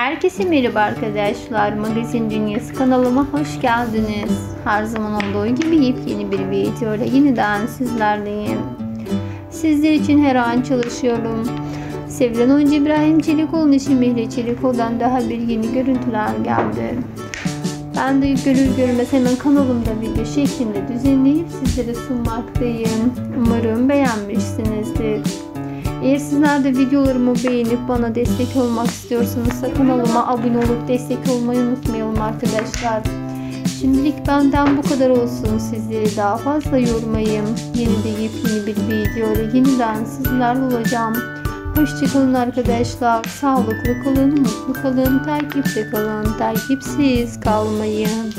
Herkese merhaba arkadaşlar. Magazin Dünyası kanalıma hoş geldiniz. Her zaman olduğu gibi yepyeni bir video ile yeniden sizlerleyim. Sizler için her an çalışıyorum. Sevilen oyuncu İbrahim Çelikoğlu'nun eşi Mihri Çelikoğlu'dan daha bir yeni görüntüler geldi. Ben de görür görmez hemen kanalımda video şeklinde düzenleyip sizlere sunmaktayım. Umarım beğenmişsinizdir. Eğer sizler de videolarımı beğenip bana destek olmak istiyorsanız kanalıma abone olup destek olmayı unutmayalım arkadaşlar. Şimdilik benden bu kadar olsun. Sizleri daha fazla yormayayım. Yeni de yepyeni bir video ile yeniden sizlerle olacağım. Hoşçakalın arkadaşlar. Sağlıklı kalın, mutlu kalın, takipte kalın, takipsiz kalmayın.